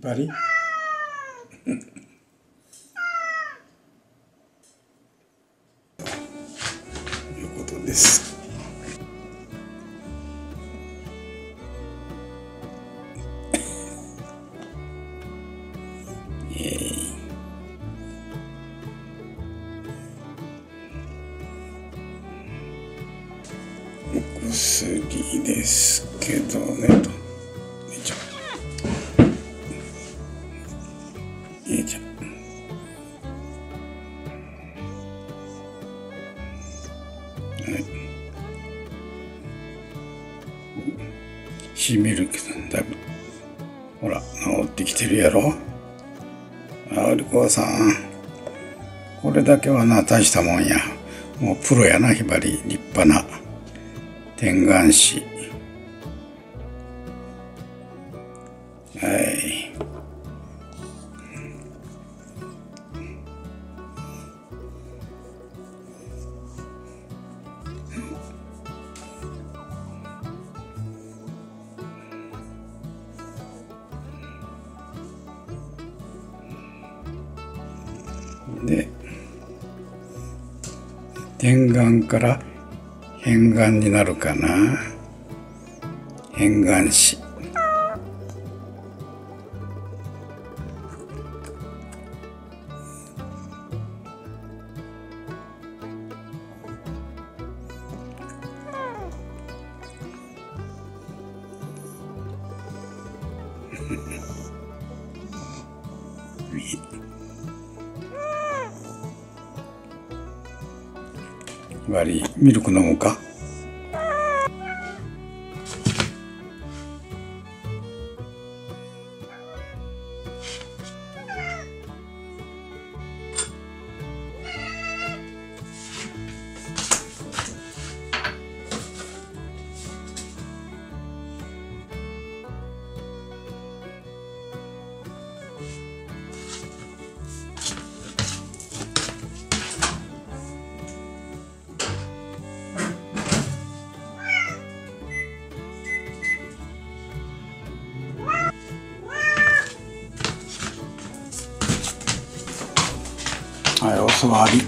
バリ？いうことです。お薬ですけどねと。しみるけどだほら治ってきてるやろ。あおりこさん。これだけはな大したもんや。もうプロやなひばり。立派な。天眼師。はい。で天眼から変眼になるかな。変眼師。割りミルク飲むか。はいお座り。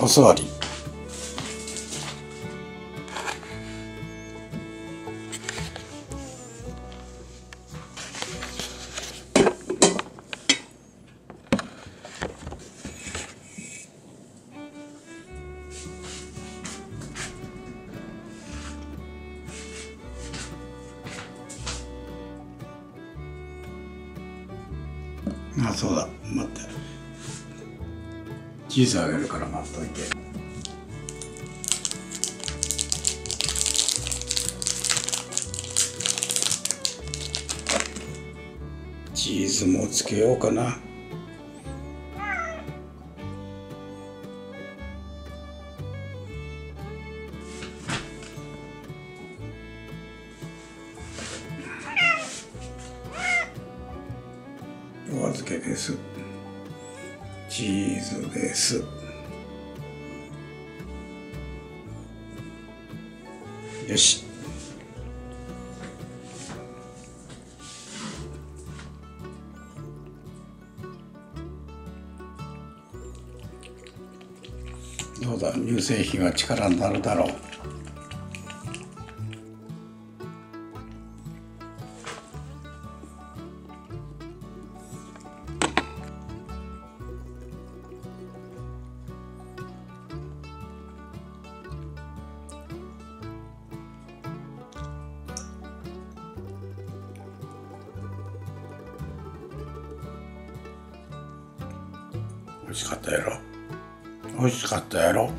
お座り。あそうだ。待って。チーズあげるから待っといて。チーズもつけようかな。お預けです。チーズです。よし。どうだ？乳製品は力になるだろう。美味しかったやろ。美味しかったやろ。